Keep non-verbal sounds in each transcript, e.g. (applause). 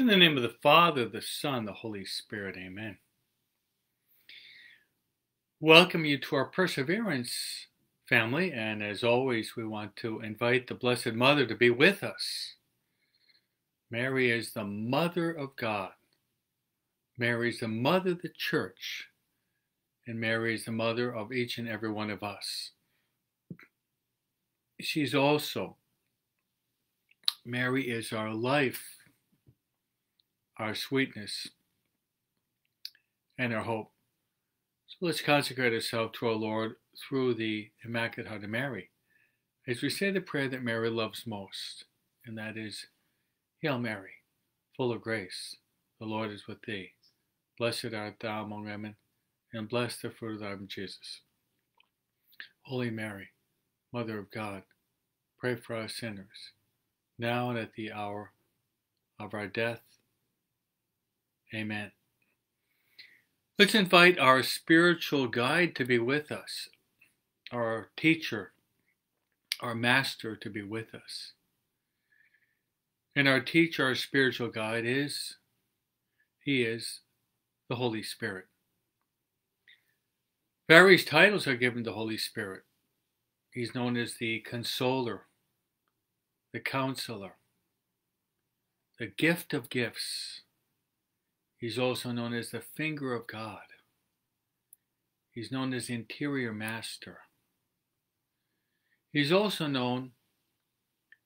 In the name of the Father, the Son, the Holy Spirit, amen. Welcome you to our Perseverance family, and as always, we want to invite the Blessed Mother to be with us. Mary is the Mother of God. Mary is the Mother of the Church, and Mary is the Mother of each and every one of us. She's also, Mary is our life our sweetness, and our hope. So let's consecrate ourselves to our Lord through the Immaculate Heart of Mary as we say the prayer that Mary loves most, and that is Hail Mary, full of grace, the Lord is with thee. Blessed art thou among women, and blessed the fruit of thy womb, Jesus. Holy Mary, Mother of God, pray for us sinners, now and at the hour of our death. Amen. Let's invite our spiritual guide to be with us, our teacher, our master to be with us. And our teacher, our spiritual guide is, he is the Holy Spirit. Various titles are given to the Holy Spirit. He's known as the Consoler, the Counselor, the Gift of Gifts, He's also known as the finger of God. He's known as interior master. He's also known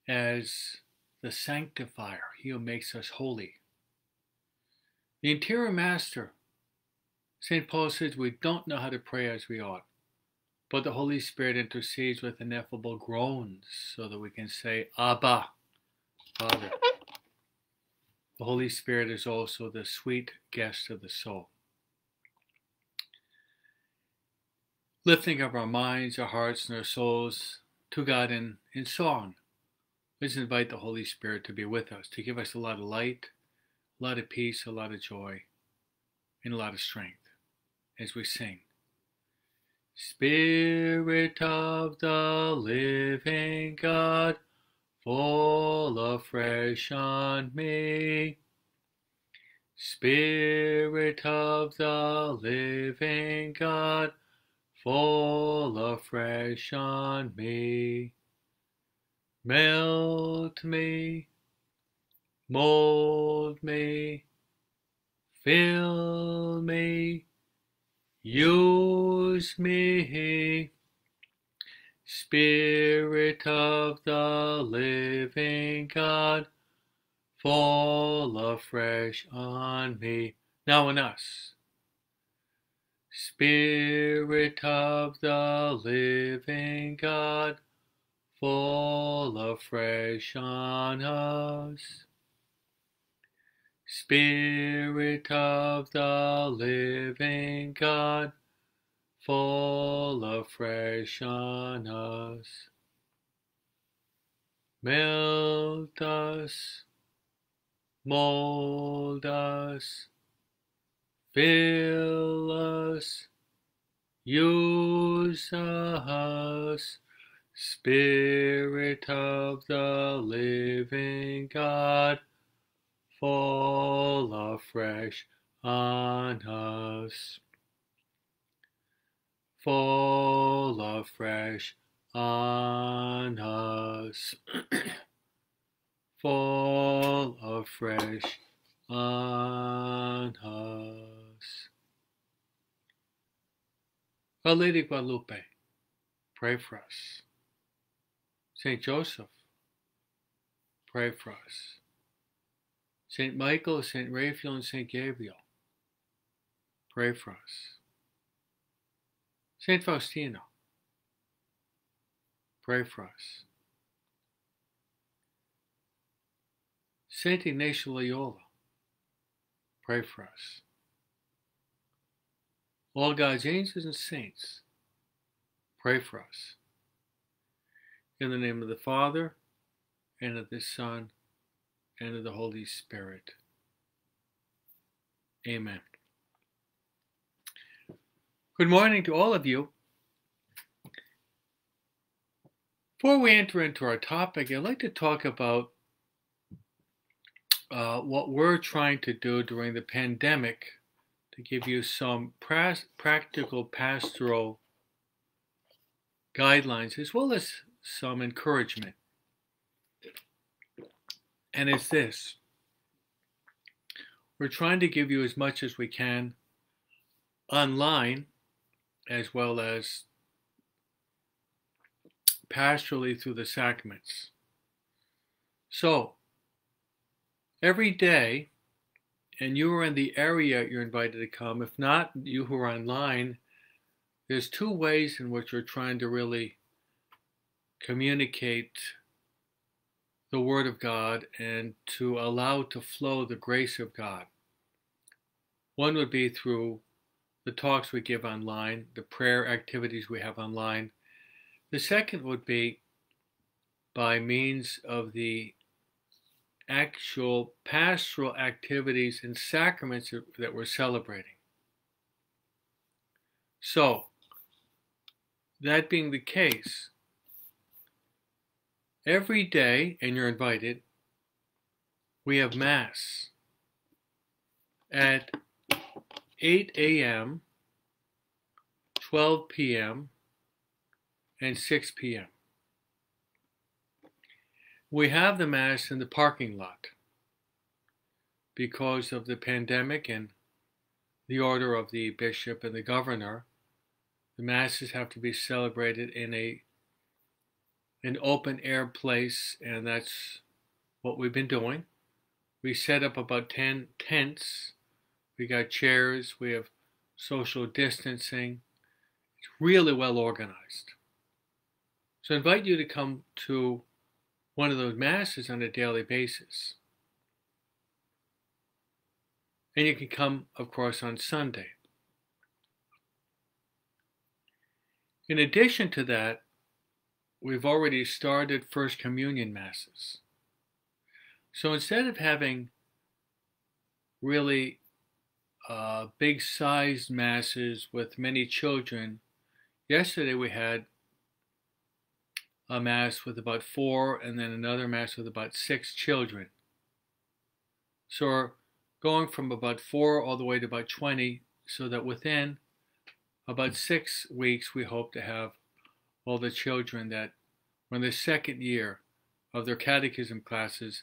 as the sanctifier, he who makes us holy. The interior master, St. Paul says we don't know how to pray as we ought, but the Holy Spirit intercedes with ineffable groans so that we can say, Abba, Father. The Holy Spirit is also the sweet guest of the soul. Lifting up our minds, our hearts, and our souls to God in, in song, let's invite the Holy Spirit to be with us, to give us a lot of light, a lot of peace, a lot of joy, and a lot of strength as we sing. Spirit of the living God, fall afresh on me. Spirit of the living God, fall afresh on me. Melt me, mold me, fill me, use me Spirit of the living God, fall afresh on me. Now on us. Spirit of the living God, fall afresh on us. Spirit of the living God, fall afresh on us. Melt us, mold us, fill us, use us, Spirit of the living God, fall afresh on us fall afresh on us. (clears throat) fall afresh on us. Our Lady Guadalupe, pray for us. Saint Joseph, pray for us. Saint Michael, Saint Raphael, and Saint Gabriel, pray for us. Saint Faustina, pray for us. Saint Ignatius Loyola, pray for us. All God's angels and saints, pray for us. In the name of the Father, and of the Son, and of the Holy Spirit. Amen. Good morning to all of you. Before we enter into our topic, I'd like to talk about uh, what we're trying to do during the pandemic to give you some pra- practical pastoral guidelines as well as some encouragement. And it's this we're trying to give you as much as we can online as well as pastorally through the sacraments. So, every day, and you are in the area, you're invited to come. If not, you who are online, there's two ways in which we're trying to really communicate the Word of God and to allow to flow the grace of God. One would be through the talks we give online, the prayer activities we have online. The second would be by means of the actual pastoral activities and sacraments that we're celebrating. So, that being the case, every day, and you're invited, we have Mass at 8 a.m., 12 p.m., and 6 p.m. We have the Mass in the parking lot because of the pandemic and the order of the bishop and the governor. The Masses have to be celebrated in a an open air place, and that's what we've been doing. We set up about 10 tents. We got chairs. We have social distancing. It's really well organized. So I invite you to come to one of those masses on a daily basis. And you can come, of course, on Sunday. In addition to that, we've already started First Communion Masses. So instead of having really uh, big sized masses with many children, yesterday we had a mass with about four and then another mass with about six children. So going from about four all the way to about 20 so that within about six weeks we hope to have all the children that when the second year of their catechism classes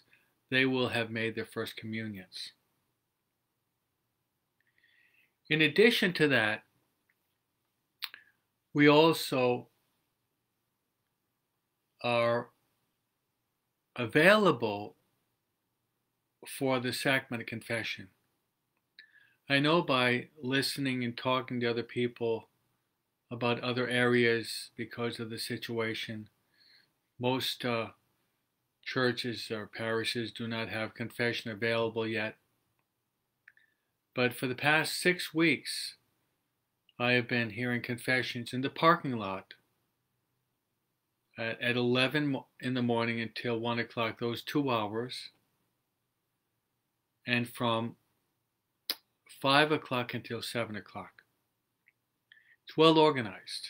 they will have made their first communions. In addition to that, we also are available for the sacrament of confession. I know by listening and talking to other people about other areas because of the situation, most uh, churches or parishes do not have confession available yet. But for the past six weeks, I have been hearing confessions in the parking lot at, at 11 in the morning until 1 o'clock, those two hours, and from 5 o'clock until 7 o'clock. It's well organized.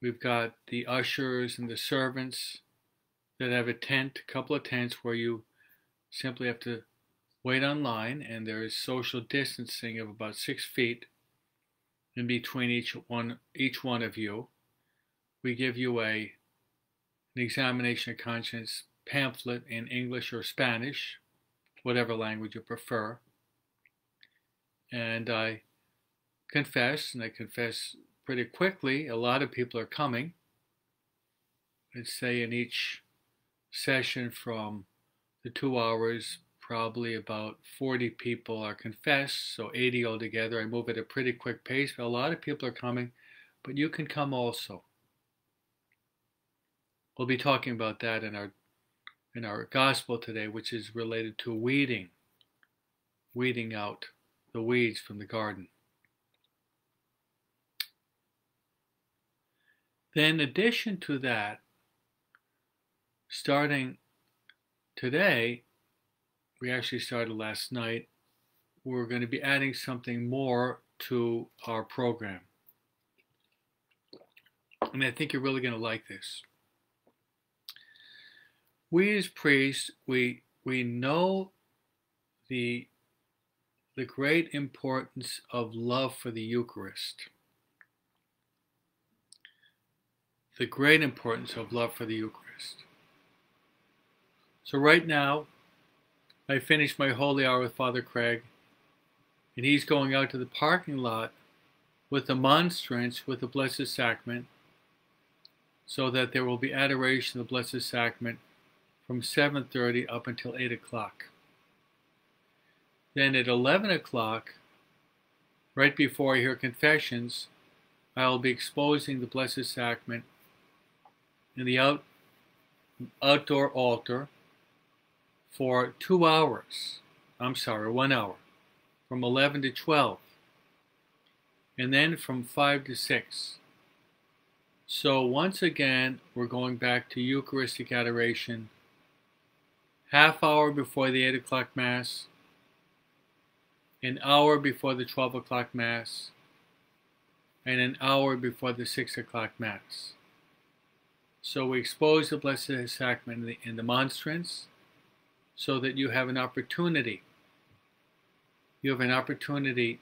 We've got the ushers and the servants that have a tent, a couple of tents where you simply have to wait online, and there is social distancing of about six feet in between each one each one of you. We give you a an examination of conscience pamphlet in English or Spanish, whatever language you prefer. And I confess, and I confess pretty quickly. A lot of people are coming. Let's say in each session from the two hours, probably about 40 people are confessed, so 80 altogether. I move at a pretty quick pace, but a lot of people are coming, but you can come also. We'll be talking about that in our in our gospel today, which is related to weeding, weeding out the weeds from the garden. Then, in addition to that, starting today, we actually started last night, we're going to be adding something more to our program. And I think you're really going to like this we as priests, we we know the the great importance of love for the Eucharist. The great importance of love for the Eucharist. So, right now, I finished my holy hour with Father Craig, and he's going out to the parking lot with the monstrance with the Blessed Sacrament so that there will be adoration of the Blessed Sacrament from 7.30 up until 8 o'clock. Then at 11 o'clock, right before I hear confessions, I will be exposing the Blessed Sacrament in the out, outdoor altar for two hours. I'm sorry, one hour, from 11 to 12, and then from 5 to 6. So once again, we're going back to Eucharistic adoration, half hour before the 8 o'clock Mass, an hour before the 12 o'clock Mass, and an hour before the 6 o'clock Mass. So we expose the Blessed Sacrament in the, in the monstrance so that you have an opportunity. You have an opportunity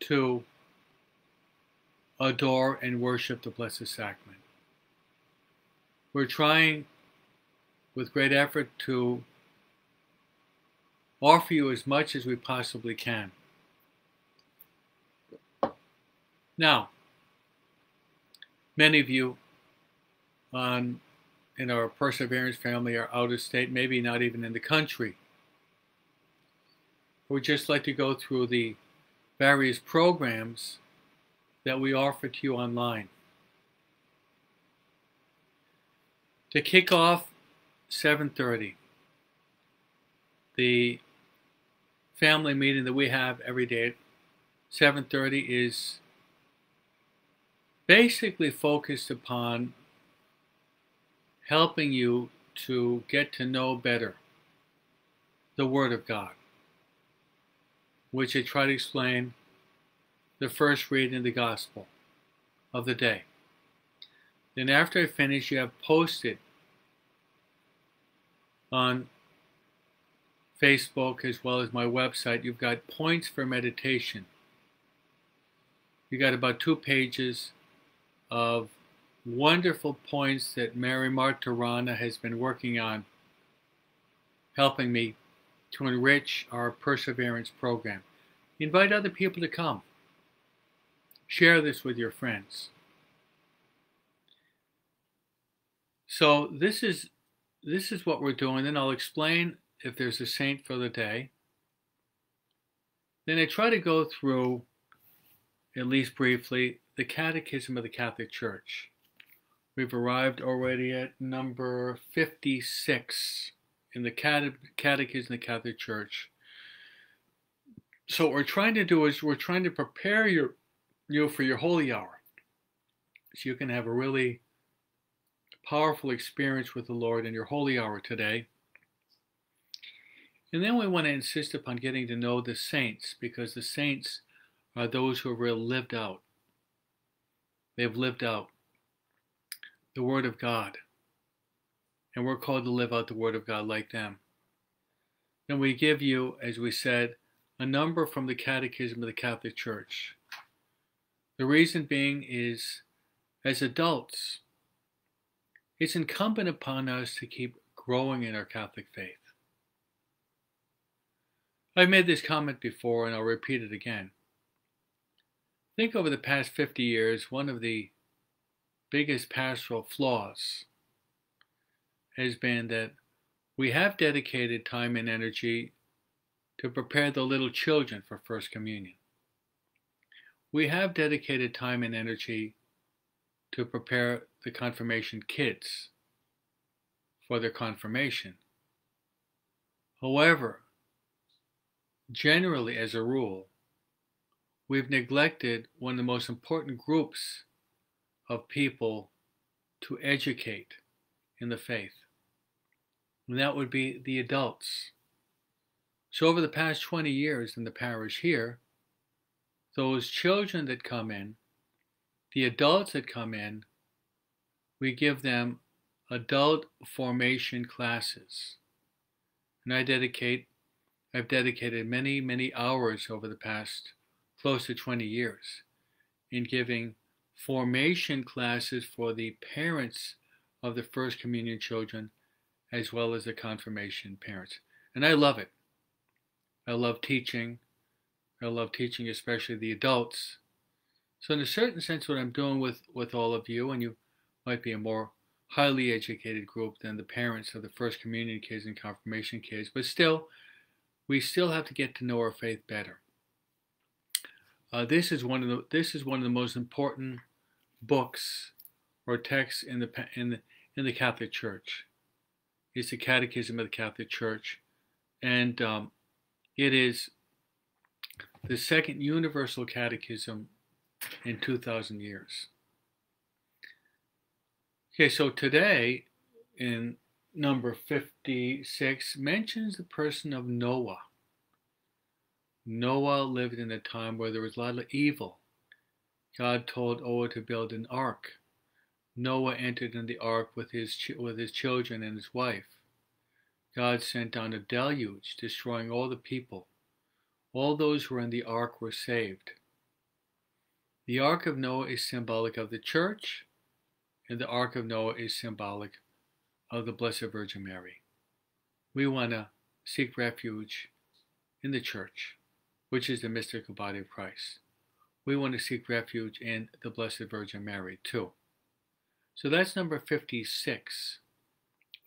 to adore and worship the Blessed Sacrament. We're trying with great effort to offer you as much as we possibly can. Now, many of you on in our perseverance family are out of state, maybe not even in the country. We'd just like to go through the various programs that we offer to you online. To kick off 7:30, the family meeting that we have every day at 7:30 is basically focused upon helping you to get to know better the Word of God, which I try to explain the first reading of the gospel of the day. Then after I finish, you have posted on Facebook as well as my website, you've got points for meditation. You got about two pages of wonderful points that Mary Martirana has been working on, helping me to enrich our perseverance program. Invite other people to come. Share this with your friends. So this is this is what we're doing. Then I'll explain if there's a saint for the day. Then I try to go through, at least briefly, the Catechism of the Catholic Church. We've arrived already at number 56 in the Catechism of the Catholic Church. So what we're trying to do is we're trying to prepare your you for your holy hour. So you can have a really powerful experience with the Lord in your holy hour today. And then we want to insist upon getting to know the saints because the saints are those who have really lived out. They've lived out the Word of God. And we're called to live out the Word of God like them. Then we give you, as we said, a number from the Catechism of the Catholic Church. The reason being is, as adults, it's incumbent upon us to keep growing in our Catholic faith. I've made this comment before and I'll repeat it again. Think over the past 50 years, one of the biggest pastoral flaws has been that we have dedicated time and energy to prepare the little children for First Communion. We have dedicated time and energy to prepare the confirmation kids for their confirmation. However, generally as a rule, we've neglected one of the most important groups of people to educate in the faith, and that would be the adults. So, over the past 20 years in the parish here, those children that come in, the adults that come in, we give them adult formation classes. And I dedicate I've dedicated many, many hours over the past close to 20 years in giving formation classes for the parents of the First Communion children as well as the confirmation parents. And I love it. I love teaching. I love teaching especially the adults. So in a certain sense what I'm doing with, with all of you, and you might be a more highly educated group than the parents of the First Communion kids and confirmation kids, but still, we still have to get to know our faith better. Uh, this is one of the this is one of the most important books or texts in the in the in the Catholic Church. It's the Catechism of the Catholic Church, and um, it is the second universal catechism in 2,000 years. Okay, so today in number 56 mentions the person of Noah. Noah lived in a time where there was a lot of evil. God told Noah to build an ark. Noah entered in the ark with his, with his children and his wife. God sent down a deluge, destroying all the people. All those who were in the ark were saved. The ark of Noah is symbolic of the church, and the ark of Noah is symbolic of the Blessed Virgin Mary. We want to seek refuge in the church which is the mystical body of Christ. We want to seek refuge in the Blessed Virgin Mary too. So that's number 56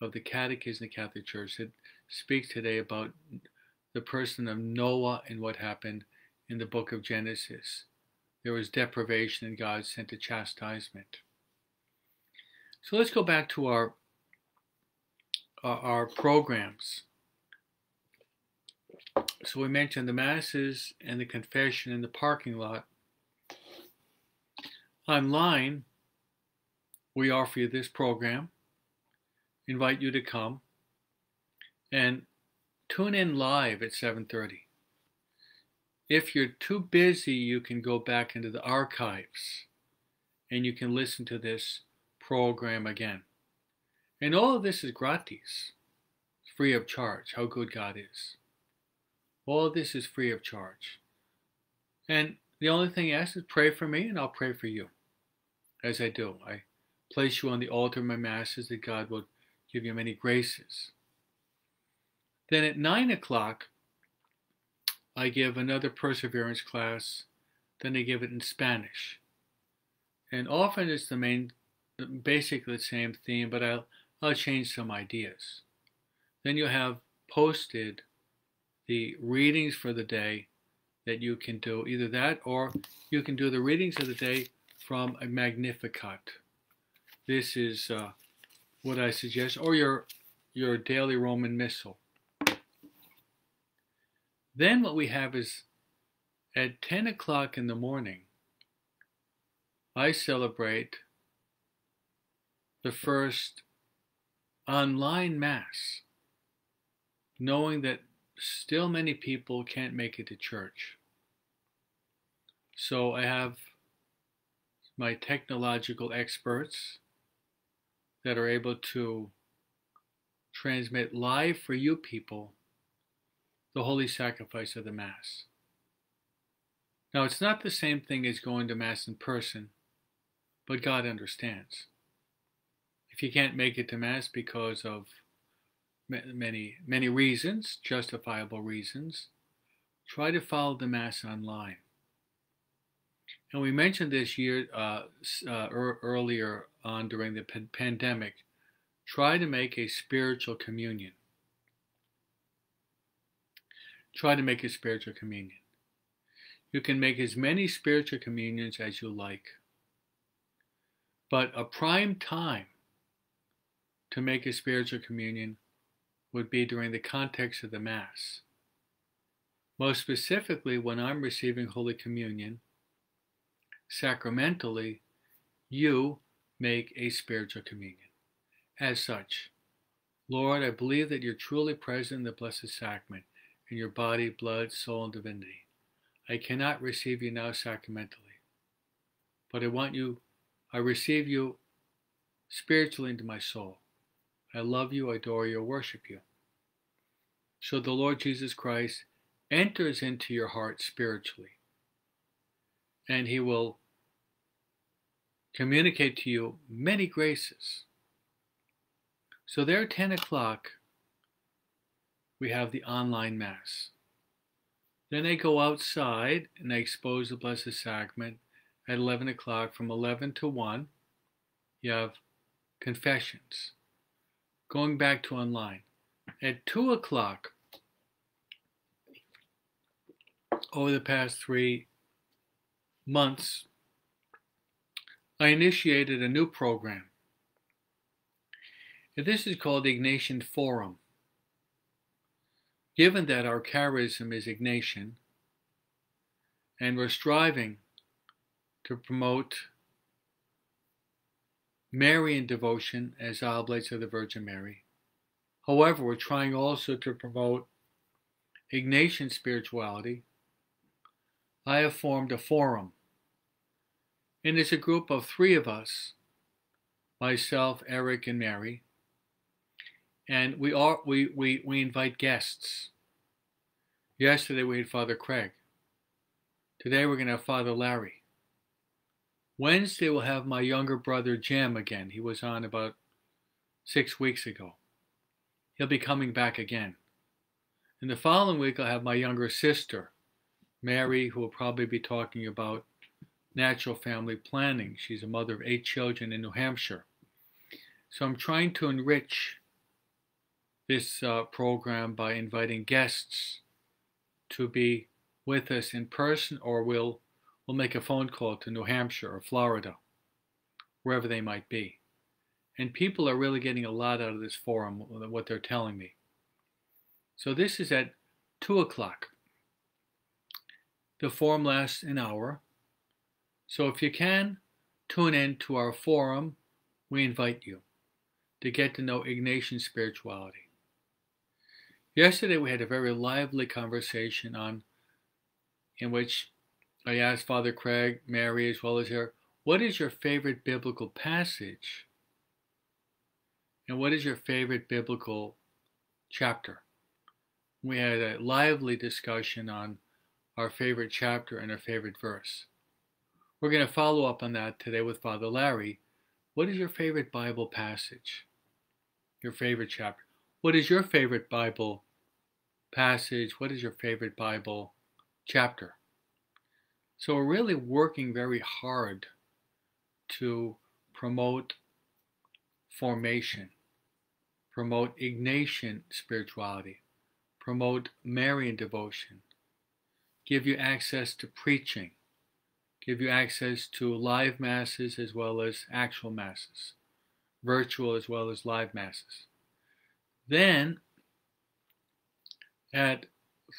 of the Catechism of the Catholic Church that speaks today about the person of Noah and what happened in the book of Genesis. There was deprivation and God sent a chastisement. So let's go back to our, our, our programs. So we mentioned the masses and the confession in the parking lot. Online, we offer you this program, invite you to come, and tune in live at 7.30. If you're too busy, you can go back into the archives and you can listen to this program again. And all of this is gratis, free of charge, how good God is. All this is free of charge. And the only thing he asks is pray for me and I'll pray for you. As I do. I place you on the altar of my masses that God will give you many graces. Then at 9 o'clock, I give another perseverance class. Then I give it in Spanish. And often it's the main, basically the same theme, but I'll, I'll change some ideas. Then you'll have posted the readings for the day that you can do. Either that or you can do the readings of the day from a Magnificat. This is uh, what I suggest, or your, your daily Roman Missal. Then what we have is at 10 o'clock in the morning, I celebrate the first online Mass, knowing that still many people can't make it to church. So I have my technological experts that are able to transmit live for you people the holy sacrifice of the Mass. Now, it's not the same thing as going to Mass in person, but God understands. If you can't make it to Mass because of many many reasons, justifiable reasons. Try to follow the Mass online. And we mentioned this year uh, uh, er, earlier on during the pandemic. Try to make a spiritual communion. Try to make a spiritual communion. You can make as many spiritual communions as you like. But a prime time to make a spiritual communion would be during the context of the Mass. Most specifically, when I'm receiving Holy Communion, sacramentally, you make a spiritual communion. As such, Lord, I believe that you're truly present in the Blessed Sacrament, in your body, blood, soul, and divinity. I cannot receive you now sacramentally, but I want you, I receive you spiritually into my soul. I love you, I adore you, worship you. so the Lord Jesus Christ enters into your heart spiritually. And he will communicate to you many graces. So there at 10 o'clock, we have the online Mass. Then I go outside and I expose the Blessed Sacrament at 11 o'clock. From 11 to 1, you have confessions. Going back to online. At 2 o'clock, over the past three months, I initiated a new program. And this is called the Ignatian Forum. Given that our charism is Ignatian, and we're striving to promote Marian devotion as oblates of the Virgin Mary. However, we're trying also to promote Ignatian spirituality. I have formed a forum, and it's a group of three of us myself, Eric, and Mary. And we are we, we, we invite guests. Yesterday we had Father Craig. Today we're going to have Father Larry. Wednesday we'll have my younger brother Jim again. He was on about six weeks ago. He'll be coming back again. And the following week I'll have my younger sister, Mary, who will probably be talking about natural family planning. She's a mother of eight children in New Hampshire. So I'm trying to enrich this uh, program by inviting guests to be with us in person or we'll, we'll make a phone call to New Hampshire or Florida, wherever they might be. And people are really getting a lot out of this forum, what they're telling me. So this is at 2 o'clock. The forum lasts an hour. So if you can, tune in to our forum. We invite you to get to know Ignatian spirituality. Yesterday we had a very lively conversation on in which I asked Father Craig, Mary, as well as her, what is your favorite biblical passage? And what is your favorite biblical chapter? We had a lively discussion on our favorite chapter and our favorite verse. We're going to follow up on that today with Father Larry. What is your favorite Bible passage? Your favorite chapter? What is your favorite Bible passage? What is your favorite Bible chapter? So we're really working very hard to promote formation, promote Ignatian spirituality, promote Marian devotion, give you access to preaching, give you access to live masses as well as actual masses, virtual as well as live masses. Then at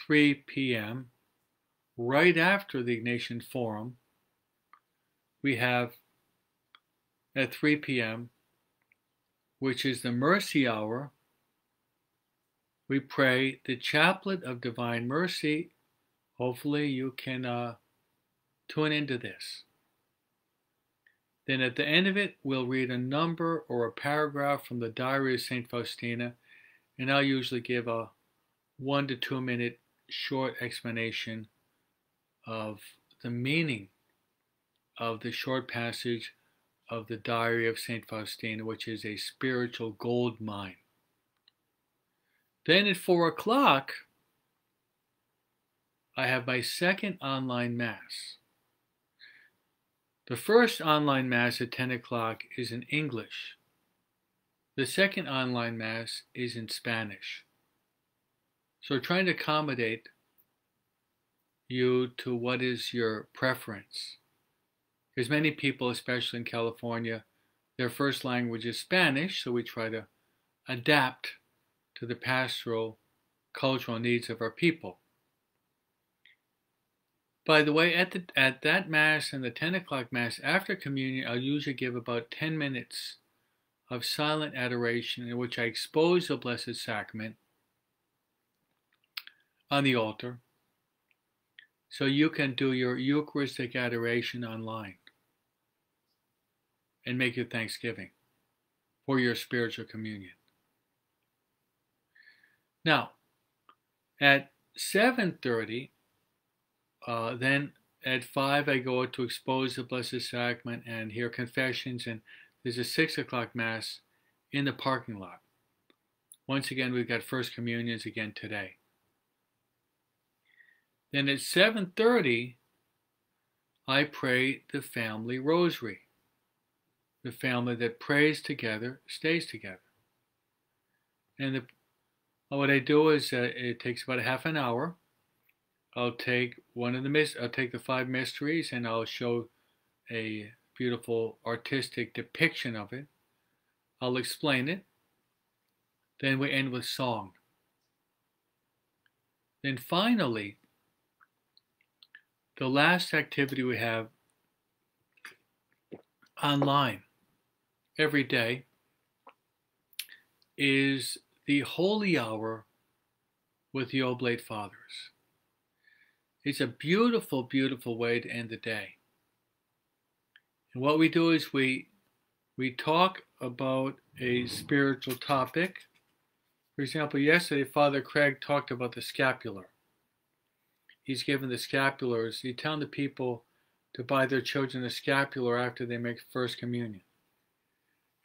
3 p.m., right after the Ignatian Forum, we have at 3 p.m., which is the mercy hour, we pray the chaplet of divine mercy. Hopefully, you can uh, tune into this. Then at the end of it, we'll read a number or a paragraph from the Diary of St. Faustina and I'll usually give a one to two minute short explanation of the meaning of the short passage of the Diary of St. Faustina, which is a spiritual gold mine. Then at four o'clock, I have my second online Mass. The first online Mass at 10 o'clock is in English. The second online Mass is in Spanish. So trying to accommodate you to what is your preference. Because many people, especially in California, their first language is Spanish, so we try to adapt to the pastoral cultural needs of our people. By the way, at, the, at that Mass and the 10 o'clock Mass after communion, I'll usually give about 10 minutes of silent adoration in which I expose the Blessed Sacrament on the altar so you can do your Eucharistic adoration online and make your thanksgiving for your spiritual communion. Now, At 7.30, uh, then at 5 I go to expose the Blessed Sacrament and hear confessions and there's a 6 o'clock Mass in the parking lot. Once again, we've got First Communions again today. Then at 7.30, I pray the family rosary. The family that prays together stays together. And the, what I do is uh, it takes about a half an hour. I'll take one of the I'll take the five mysteries and I'll show a beautiful artistic depiction of it. I'll explain it. Then we end with song. Then finally, the last activity we have online every day is the Holy Hour with the Oblate Fathers. It's a beautiful, beautiful way to end the day. And what we do is we we talk about a spiritual topic. For example, yesterday Father Craig talked about the scapular he's given the scapulars. He's telling the people to buy their children a scapular after they make First Communion.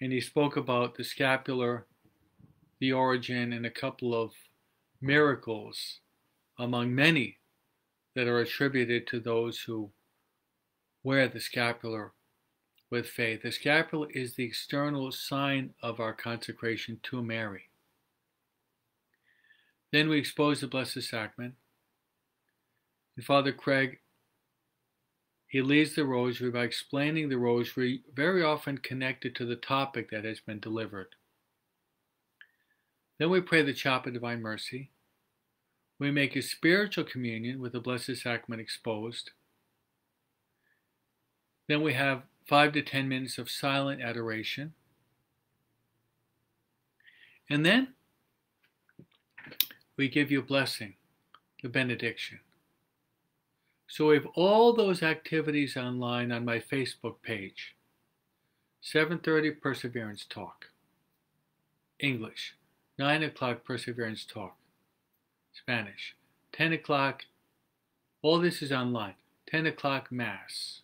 And he spoke about the scapular, the origin, and a couple of miracles among many that are attributed to those who wear the scapular with faith. The scapular is the external sign of our consecration to Mary. Then we expose the Blessed Sacrament. And Father Craig, he leads the rosary by explaining the rosary, very often connected to the topic that has been delivered. Then we pray the Chaplet of Divine Mercy. We make a spiritual communion with the Blessed Sacrament exposed. Then we have five to ten minutes of silent adoration. And then we give you a blessing, the benediction. So we have all those activities online on my Facebook page. 7.30 Perseverance Talk. English. 9 o'clock Perseverance Talk. Spanish. 10 o'clock. All this is online. 10 o'clock Mass.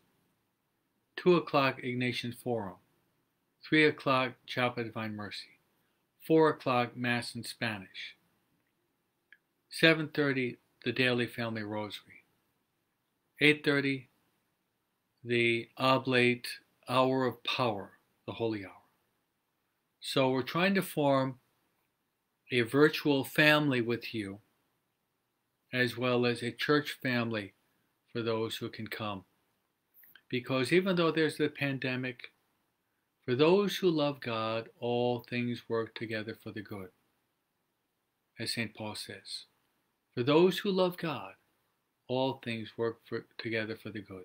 2 o'clock Ignatian Forum. 3 o'clock Chaplet of Divine Mercy. 4 o'clock Mass in Spanish. 7.30 The Daily Family Rosary. 8.30, the oblate hour of power, the holy hour. So we're trying to form a virtual family with you, as well as a church family for those who can come. Because even though there's the pandemic, for those who love God, all things work together for the good, as St. Paul says. For those who love God, all things work for, together for the good.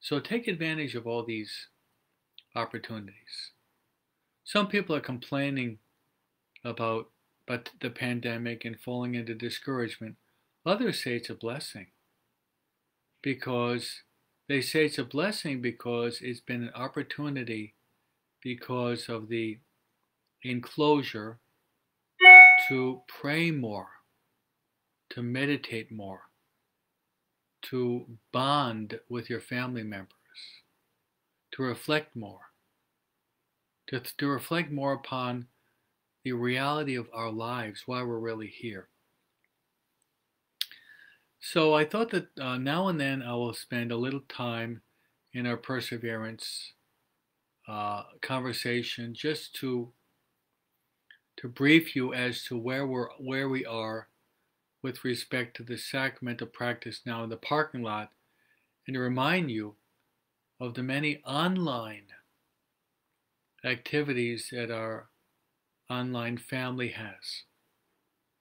So take advantage of all these opportunities. Some people are complaining about but the pandemic and falling into discouragement. Others say it's a blessing because they say it's a blessing because it's been an opportunity because of the enclosure to pray more, to meditate more, to bond with your family members, to reflect more, to, to reflect more upon the reality of our lives, why we're really here. So I thought that uh, now and then I will spend a little time in our perseverance uh, conversation just to to brief you as to where we're where we are with respect to the sacramental practice now in the parking lot and to remind you of the many online activities that our online family has.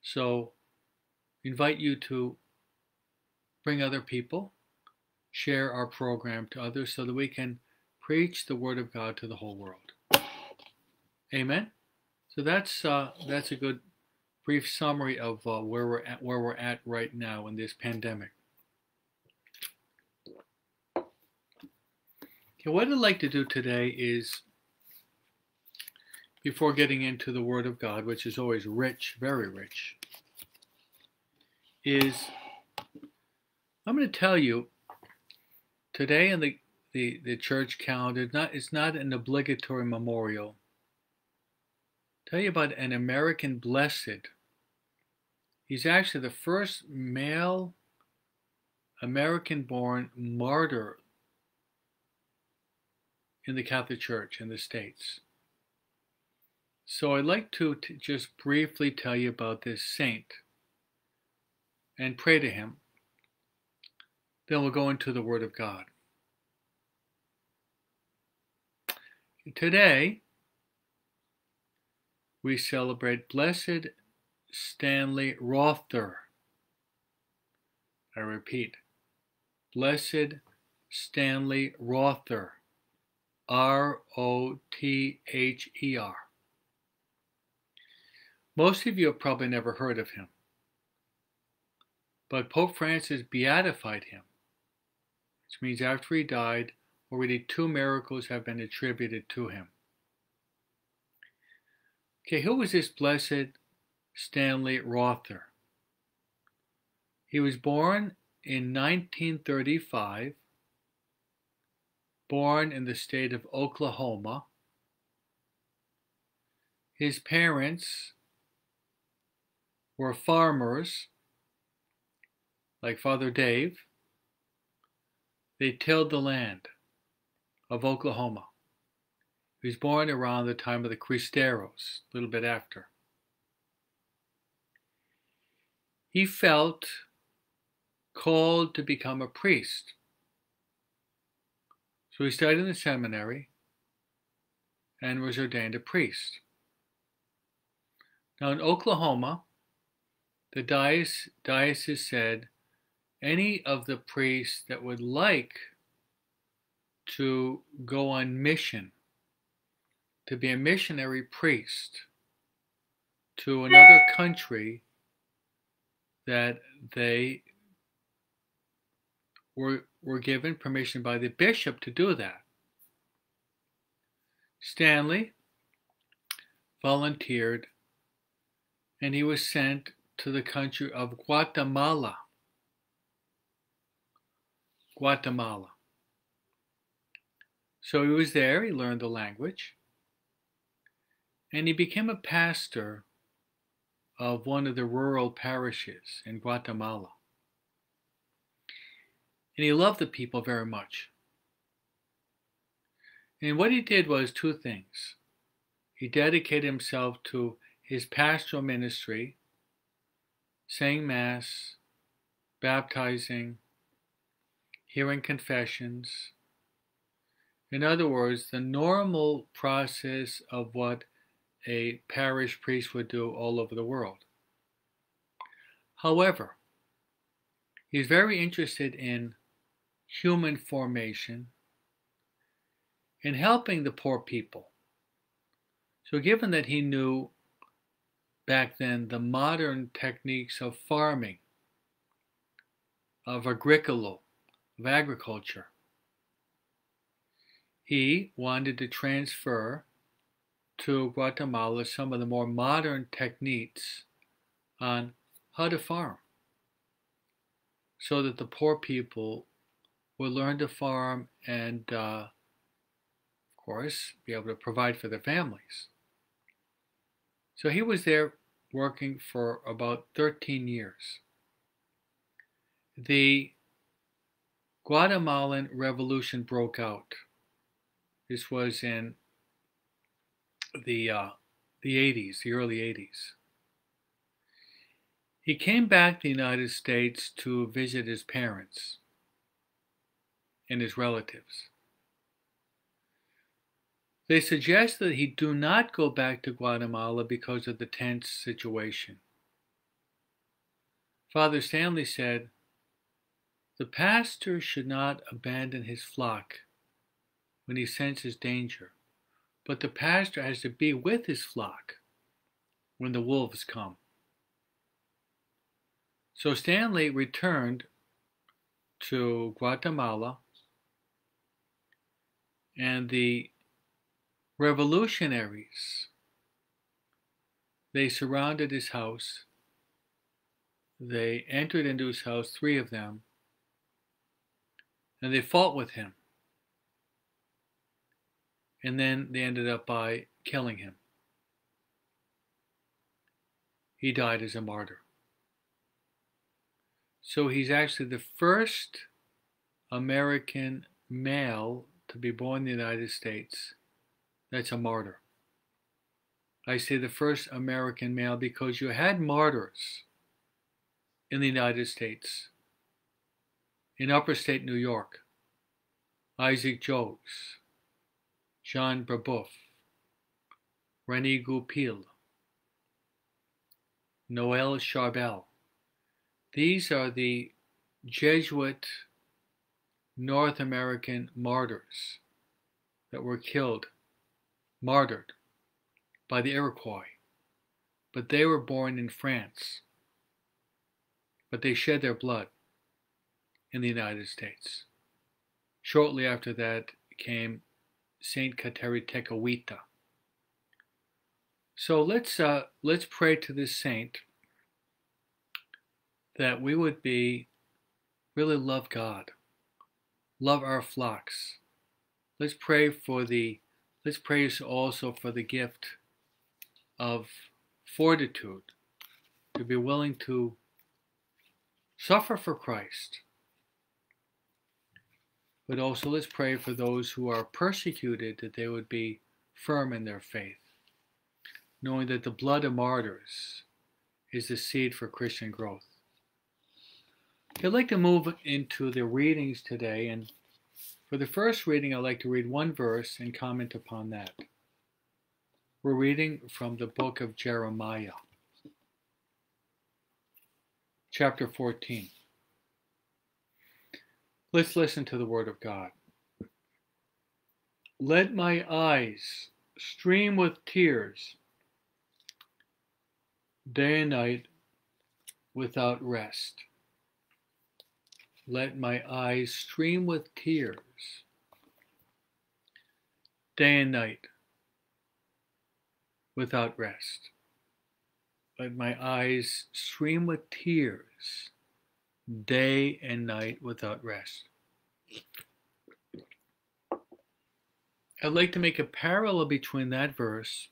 So, invite you to bring other people, share our program to others so that we can preach the word of God to the whole world. Amen. So that's uh, that's a good brief summary of uh, where we're at where we're at right now in this pandemic. Okay, what I'd like to do today is, before getting into the Word of God, which is always rich, very rich, is I'm going to tell you today in the, the, the church calendar, not, it's not an obligatory memorial. Tell you about an American blessed. He's actually the first male American born martyr in the Catholic Church in the States. So I'd like to just briefly tell you about this saint and pray to him. Then we'll go into the Word of God. Today, we celebrate Blessed Stanley Rother. I repeat, Blessed Stanley Rother. R O T H E R. Most of you have probably never heard of him. But Pope Francis beatified him, which means after he died, already two miracles have been attributed to him. Okay, who was this blessed Stanley Rother? He was born in 1935, born in the state of Oklahoma. His parents were farmers like Father Dave, they tilled the land of Oklahoma. He was born around the time of the Cristeros, a little bit after. He felt called to become a priest. So he studied in the seminary and was ordained a priest. Now in Oklahoma, the diocese said any of the priests that would like to go on mission, to be a missionary priest to another country, that they were, were given permission by the bishop to do that. Stanley volunteered and he was sent to the country of Guatemala. Guatemala. So he was there, he learned the language, and he became a pastor of one of the rural parishes in Guatemala. And he loved the people very much. And what he did was two things. He dedicated himself to his pastoral ministry, saying Mass, baptizing, hearing confessions. In other words, the normal process of what a parish priest would do all over the world. However, he's very interested in human formation, in helping the poor people. So, given that he knew back then the modern techniques of farming, of agricolo, of agriculture. He wanted to transfer to Guatemala some of the more modern techniques on how to farm so that the poor people would learn to farm and, uh, of course, be able to provide for their families. So he was there working for about 13 years. The Guatemalan Revolution broke out. This was in the uh, the 80s, the early 80s. He came back to the United States to visit his parents and his relatives. They suggested that he do not go back to Guatemala because of the tense situation. Father Stanley said, the pastor should not abandon his flock when he senses danger, but the pastor has to be with his flock when the wolves come. So Stanley returned to Guatemala, and the revolutionaries they surrounded his house they entered into his house, three of them, and they fought with him. And then they ended up by killing him. He died as a martyr. So he's actually the first American male to be born in the United States that's a martyr. I say the first American male because you had martyrs in the United States. In upper state New York, Isaac Jogues, Jean Brebeuf, René Goupil, Noel Charbel. These are the Jesuit North American martyrs that were killed, martyred by the Iroquois. But they were born in France. But they shed their blood in the United States. Shortly after that came Saint Kateri Tekakwitha. So let's uh, let's pray to this saint that we would be really love God, love our flocks. Let's pray for the let's pray also for the gift of fortitude to be willing to suffer for Christ. But also let's pray for those who are persecuted that they would be firm in their faith knowing that the blood of martyrs is the seed for Christian growth. I'd like to move into the readings today, and for the first reading, I'd like to read one verse and comment upon that. We're reading from the book of Jeremiah, chapter 14. Let's listen to the word of God. Let my eyes stream with tears day and night without rest. Let my eyes stream with tears day and night without rest. Let my eyes stream with tears day and night without rest. I'd like to make a parallel between that verse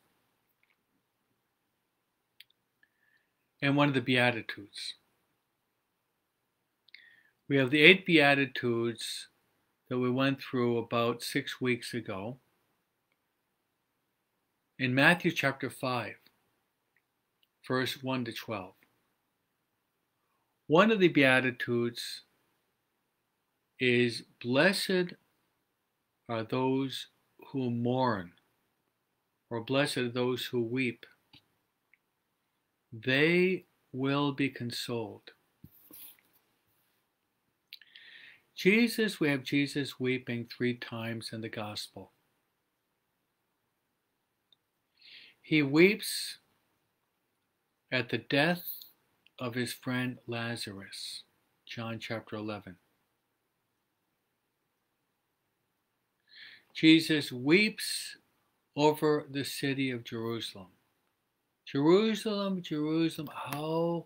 and one of the Beatitudes. We have the eight Beatitudes that we went through about six weeks ago in Matthew chapter 5, verse 1 to 12. One of the Beatitudes is Blessed are those who mourn, or blessed are those who weep they will be consoled. Jesus, we have Jesus weeping three times in the gospel. He weeps at the death of his friend Lazarus, John chapter 11. Jesus weeps over the city of Jerusalem. Jerusalem, Jerusalem, how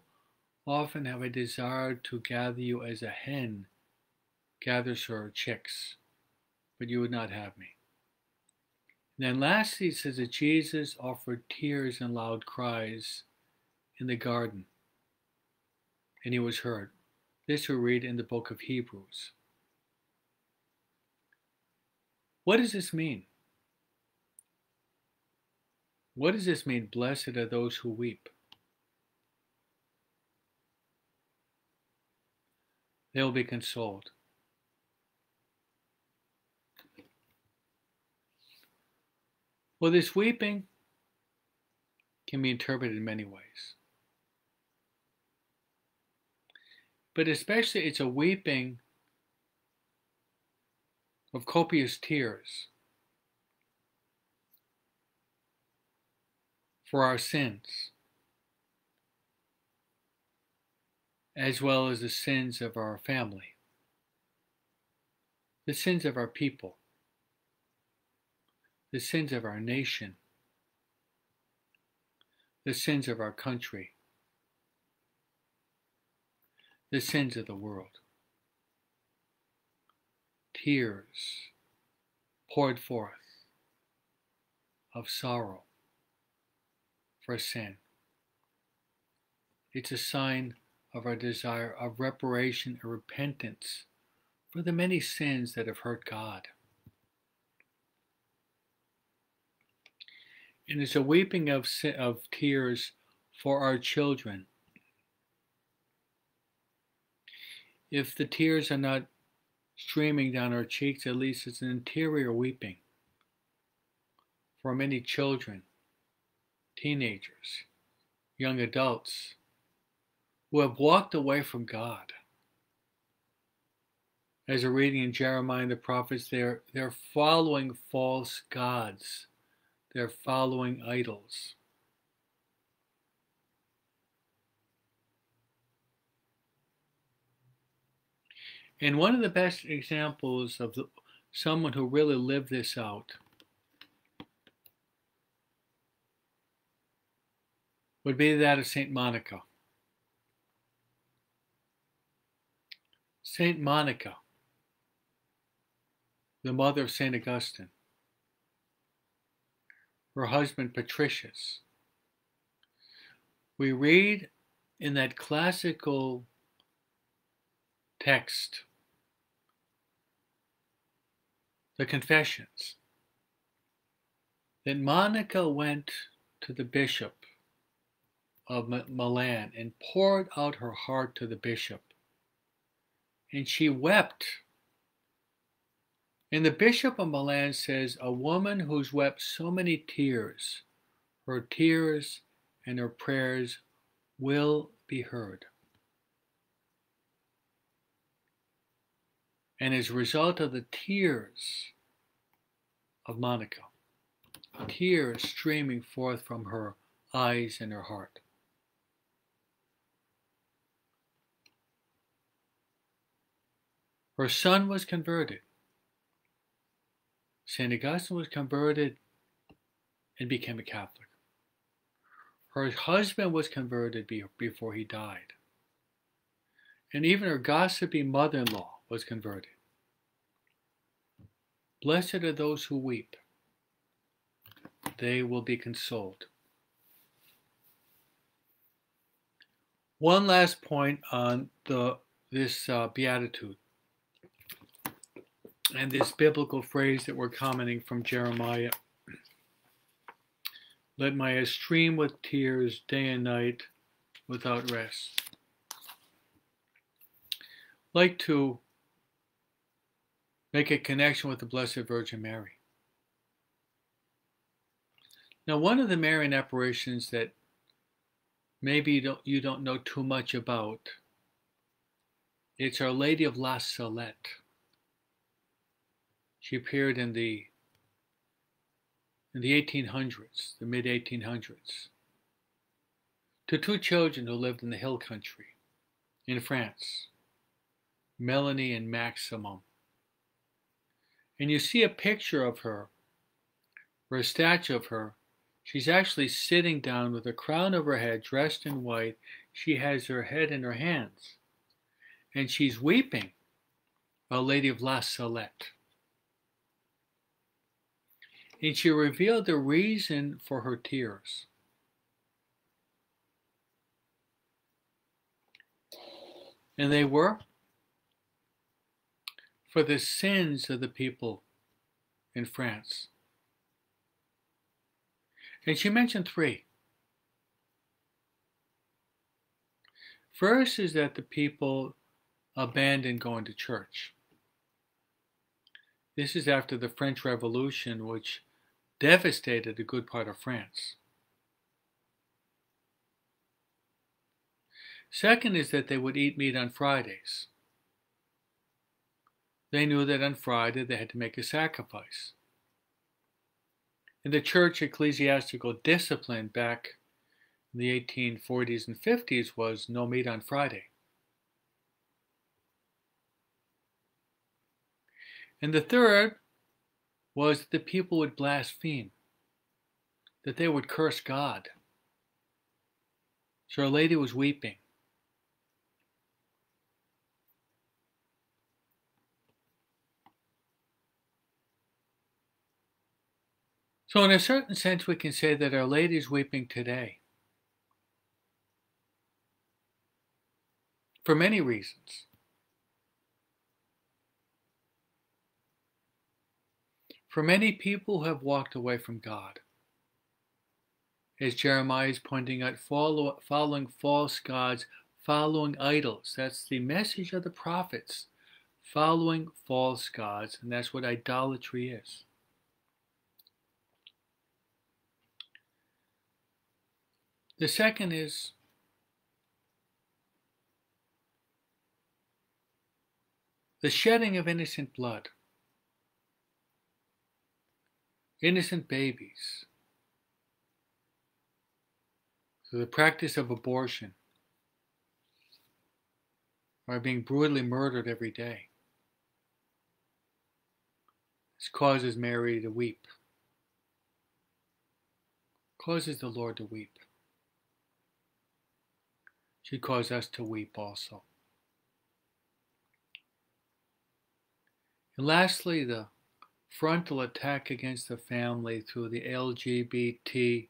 often have I desired to gather you as a hen gathers her chicks, but you would not have me. And then lastly, it says that Jesus offered tears and loud cries in the garden, and he was heard. This we read in the book of Hebrews. What does this mean? What does this mean? Blessed are those who weep. They will be consoled. Well, this weeping can be interpreted in many ways. But especially, it's a weeping of copious tears. for our sins, as well as the sins of our family, the sins of our people, the sins of our nation, the sins of our country. The sins of the world. Tears poured forth of sorrow for sin. It's a sign of our desire of reparation and repentance for the many sins that have hurt God. And it's a weeping of, of tears for our children. If the tears are not streaming down our cheeks, at least it's an interior weeping for many children, teenagers, young adults who have walked away from God. As a reading in Jeremiah and the prophets, they're, they're following false gods. They're following idols. And one of the best examples of the, someone who really lived this out would be that of St. Monica. St. Monica, the mother of St. Augustine, her husband Patricius. We read in that classical text, the Confessions, that Monica went to the bishop of Milan and poured out her heart to the bishop. And she wept. And the bishop of Milan says, A woman who's wept so many tears, her tears and her prayers will be heard. And as a result of the tears of Monica, tears streaming forth from her eyes and her heart, her son was converted. St. Augustine was converted and became a Catholic. Her husband was converted before he died. And even her gossipy mother in law was converted. Blessed are those who weep, they will be consoled. One last point on the this uh, beatitude and this biblical phrase that we're commenting from Jeremiah. Let my eyes stream with tears day and night without rest. Like to make a connection with the Blessed Virgin Mary. Now, one of the Marian apparitions that maybe you don't, you don't know too much about, it's Our Lady of La Salette. She appeared in the in the 1800s, the mid 1800s, to two children who lived in the hill country in France, Melanie and Maximin. And you see a picture of her, or a statue of her. She's actually sitting down with a crown over her head, dressed in white. She has her head in her hands. And she's weeping, Our Lady of La Salette. And she revealed the reason for her tears. And they were for the sins of the people in France. And she mentioned three. First is that the people abandoned going to church. This is after the French Revolution, which devastated a good part of France. Second is that they would eat meat on Fridays. They knew that on Friday they had to make a sacrifice. In the church ecclesiastical discipline back in the 1840s and 50s was no meat on Friday. And the third was that the people would blaspheme, that they would curse God. So Our Lady was weeping. So, in a certain sense, we can say that Our Lady is weeping today. For many reasons. For many people who have walked away from God, as Jeremiah is pointing out, follow, following false gods, following idols. That's the message of the prophets, following false gods, and that's what idolatry is. The second is the shedding of innocent blood, innocent babies, so the practice of abortion. Are being brutally murdered every day. This causes Mary to weep, causes the Lord to weep should cause us to weep also. And lastly, the frontal attack against the family through the LGBT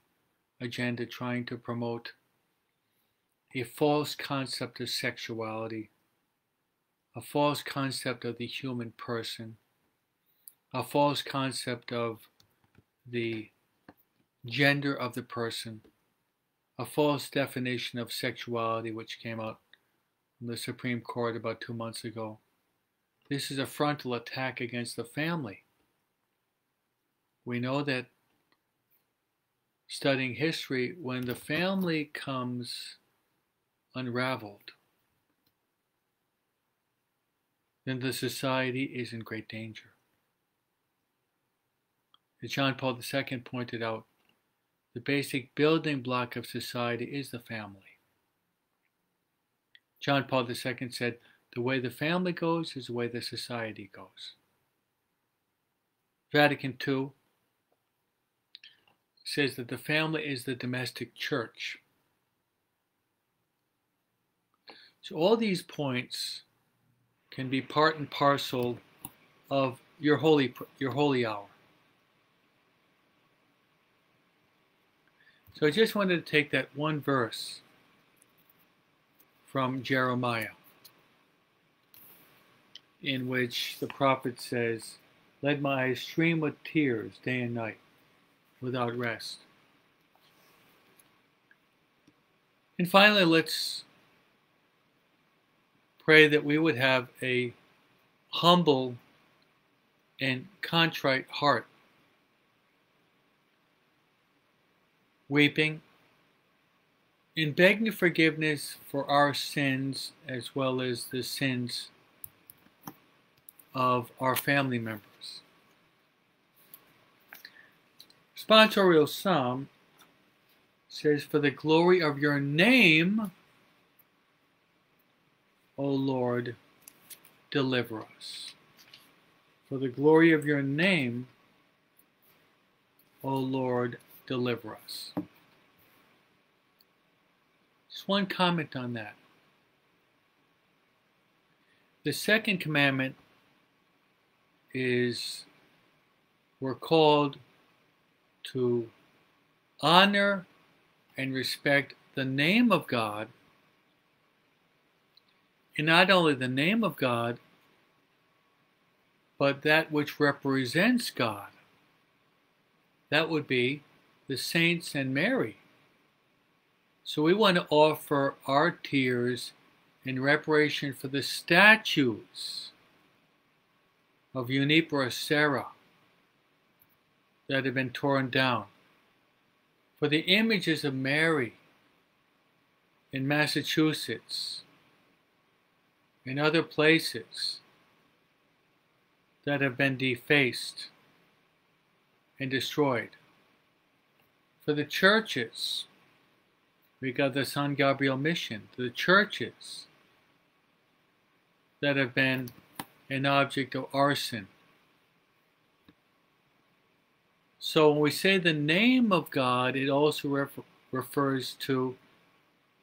agenda trying to promote a false concept of sexuality, a false concept of the human person, a false concept of the gender of the person a false definition of sexuality which came out from the Supreme Court about two months ago. This is a frontal attack against the family. We know that studying history, when the family comes unraveled, then the society is in great danger. As John Paul II pointed out, the basic building block of society is the family. John Paul II said, The way the family goes is the way the society goes. Vatican II says that the family is the domestic church. So all these points can be part and parcel of your holy your holy hour. So I just wanted to take that one verse from Jeremiah in which the prophet says, Let my eyes stream with tears day and night without rest. And finally, let's pray that we would have a humble and contrite heart weeping, and begging forgiveness for our sins as well as the sins of our family members. Responsorial Psalm says, For the glory of your name, O Lord, deliver us. For the glory of your name, O Lord, deliver us. Just one comment on that. The second commandment is we're called to honor and respect the name of God, and not only the name of God, but that which represents God. That would be the saints and Mary. So we want to offer our tears in reparation for the statues of Junipero Serra that have been torn down, for the images of Mary in Massachusetts, in other places that have been defaced and destroyed for the churches. We got the San Gabriel mission, the churches that have been an object of arson. So when we say the name of God, it also refer refers to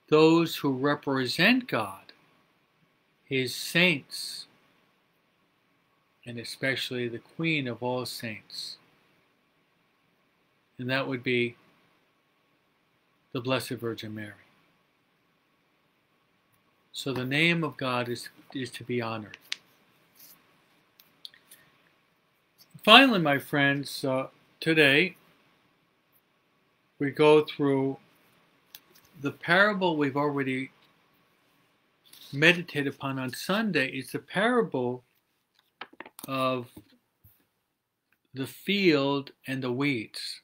those who represent God, His saints, and especially the Queen of all saints. and that would be the Blessed Virgin Mary. So the name of God is, is to be honored. Finally, my friends, uh, today we go through the parable we've already meditated upon on Sunday. It's the parable of the field and the weeds,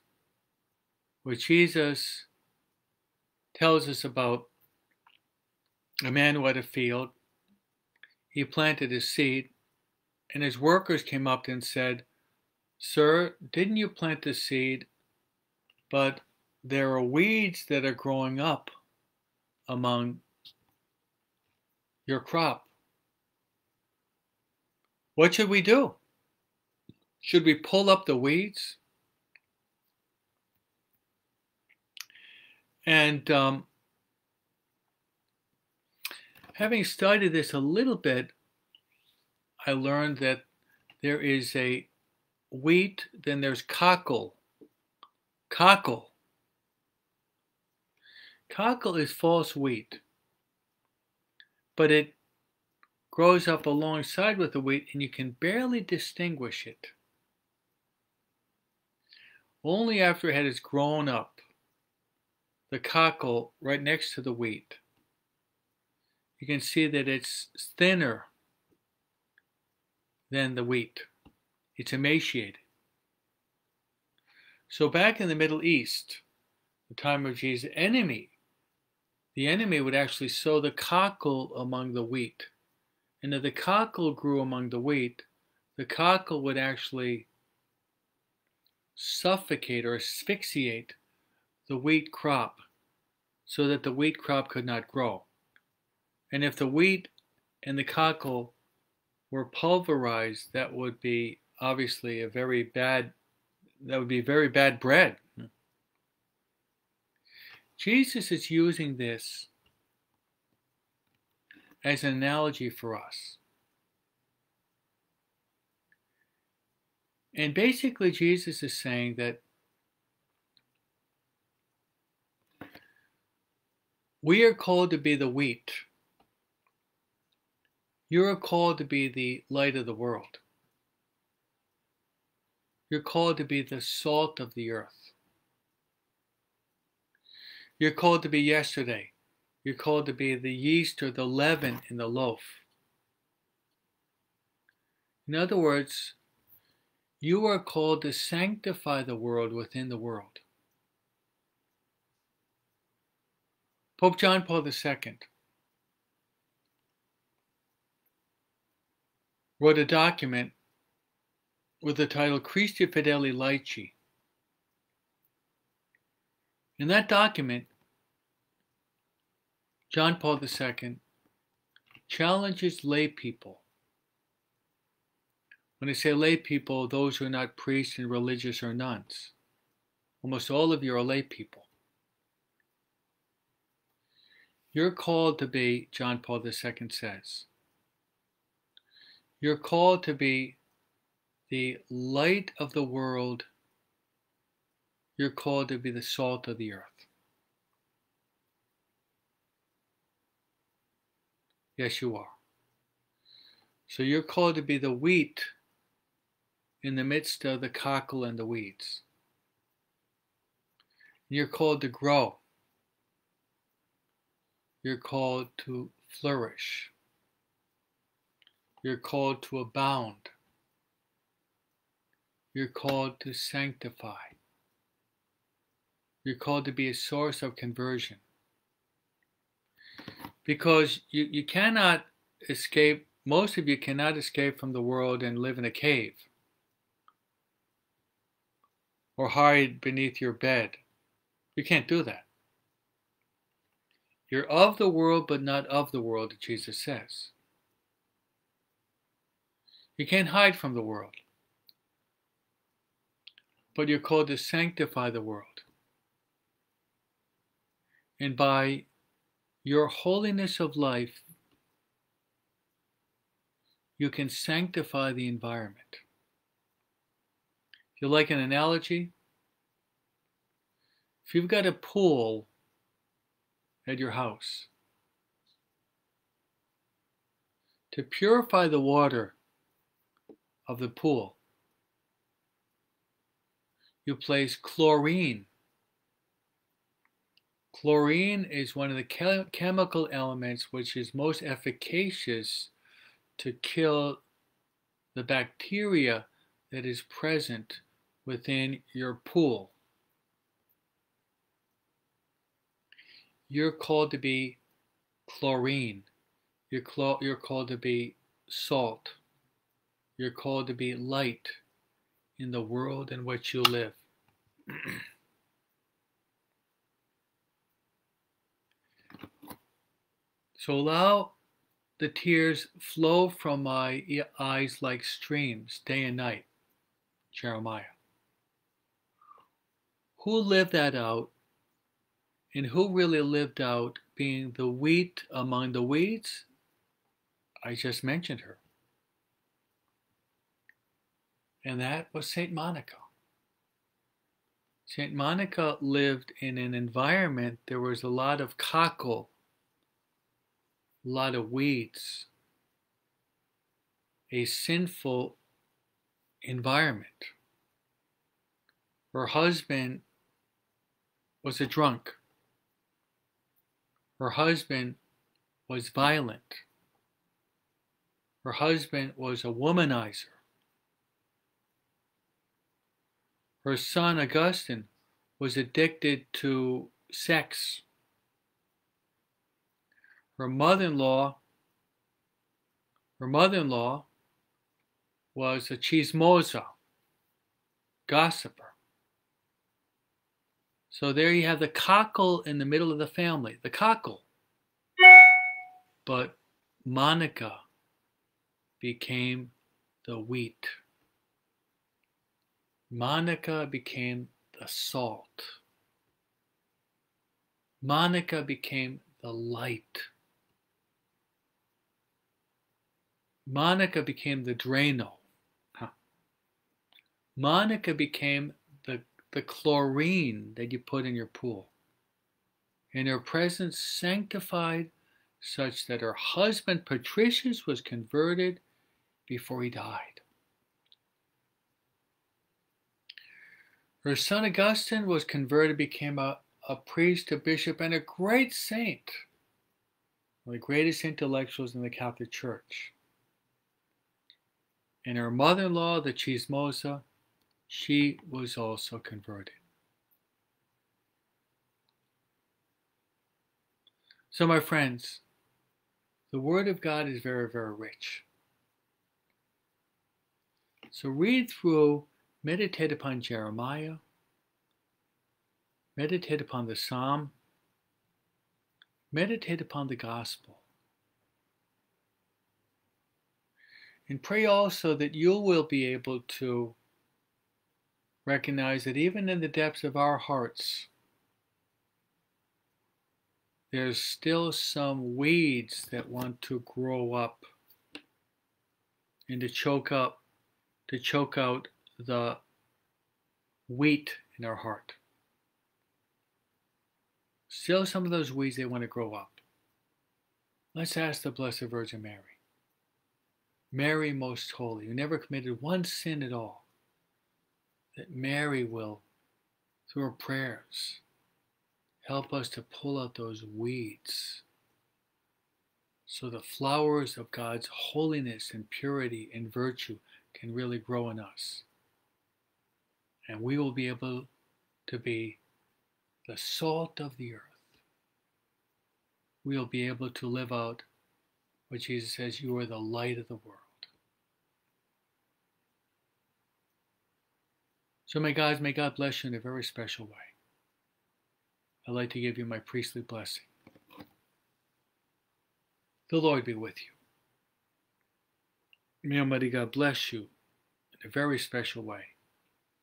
where Jesus tells us about a man who had a field. He planted his seed, and his workers came up and said, Sir, didn't you plant the seed? But there are weeds that are growing up among your crop. What should we do? Should we pull up the weeds? And um, having studied this a little bit, I learned that there is a wheat, then there's cockle. Cockle. Cockle is false wheat, but it grows up alongside with the wheat and you can barely distinguish it. Only after it has grown up, the cockle right next to the wheat, you can see that it's thinner than the wheat. It's emaciated. So back in the Middle East, the time of Jesus' enemy, the enemy would actually sow the cockle among the wheat. And if the cockle grew among the wheat, the cockle would actually suffocate or asphyxiate the wheat crop so that the wheat crop could not grow. And if the wheat and the cockle were pulverized, that would be obviously a very bad, that would be very bad bread. Jesus is using this as an analogy for us. And basically, Jesus is saying that we are called to be the wheat. You are called to be the light of the world. You're called to be the salt of the earth. You're called to be yesterday. You're called to be the yeast or the leaven in the loaf. In other words, you are called to sanctify the world within the world. Pope John Paul II wrote a document with the title Christifideles Laici. In that document, John Paul II challenges lay people when I say lay people, those who are not priests and religious or nuns. Almost all of you are lay people. You're called to be, John Paul II says, you're called to be the light of the world. You're called to be the salt of the earth. Yes, you are. So you're called to be the wheat in the midst of the cockle and the weeds. You're called to grow. You're called to flourish. You're called to abound. You're called to sanctify. You're called to be a source of conversion. Because you, you cannot escape, most of you cannot escape from the world and live in a cave or hide beneath your bed. You can't do that. You're of the world, but not of the world, Jesus says. You can't hide from the world. But you're called to sanctify the world. And by your holiness of life, you can sanctify the environment. If you like an analogy, If you've got a pool at your house, to purify the water of the pool, you place chlorine. Chlorine is one of the chemical elements which is most efficacious to kill the bacteria that is present within your pool. You're called to be chlorine. You're, cl- you're called to be salt. You're called to be light in the world in which you live. (clears throat) so allow the tears flow from my eyes like streams day and night. Jeremiah. Who lived that out and who really lived out being the wheat among the weeds? I just mentioned her. And that was St. Monica. St. Monica lived in an environment, there was a lot of cockle, a lot of weeds, a sinful environment. Her husband was a drunk. Her husband was violent. Her husband was a womanizer. Her son Augustine was addicted to sex. Her mother-in-law her mother-in-law was a chismosa, gossiper. So there you have the cockle in the middle of the family, the cockle. But Monica became the wheat. Monica became the salt. Monica became the light. Monica became the Drano. Huh. Monica became the, chlorine that you put in your pool. And her presence sanctified such that her husband Patricius was converted before he died. Her son Augustine was converted, became a, a priest, a bishop, and a great saint, one of the greatest intellectuals in the Catholic Church. And her mother in law, the Chismosa, she was also converted. So, my friends, the Word of God is very, very rich. So, read through meditate upon Jeremiah, meditate upon the Psalm, meditate upon the Gospel. And pray also that you will be able to recognize that even in the depths of our hearts, there's still some weeds that want to grow up and to choke up, to choke out the wheat in our heart. Still, some of those weeds, they want to grow up. Let's ask the Blessed Virgin Mary. Mary, most holy, who never committed one sin at all, that Mary will, through her prayers, help us to pull out those weeds so the flowers of God's holiness and purity and virtue can really grow in us and we will be able to be the salt of the earth. We'll be able to live out what Jesus says, You are the light of the world. So may God, may God bless you in a very special way. I'd like to give you my priestly blessing. The Lord be with you. May Almighty God bless you in a very special way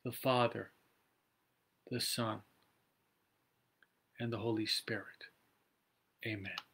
the Father, the Son, and the Holy Spirit. Amen.